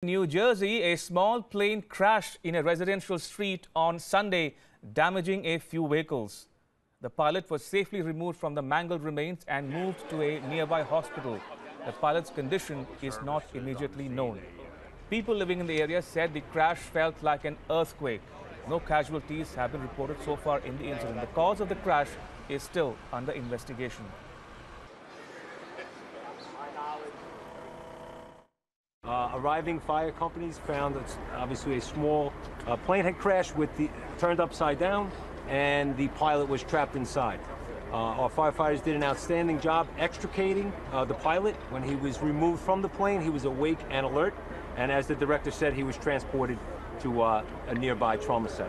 New Jersey, a small plane crashed in a residential street on Sunday, damaging a few vehicles. The pilot was safely removed from the mangled remains and moved to a nearby hospital. The pilot's condition is not immediately known. People living in the area said the crash felt like an earthquake. No casualties have been reported so far in the incident. The cause of the crash is still under investigation. Uh, arriving fire companies found that obviously a small uh, plane had crashed with the turned upside down, and the pilot was trapped inside. Uh, our firefighters did an outstanding job extricating uh, the pilot. When he was removed from the plane, he was awake and alert, and as the director said, he was transported to uh, a nearby trauma center.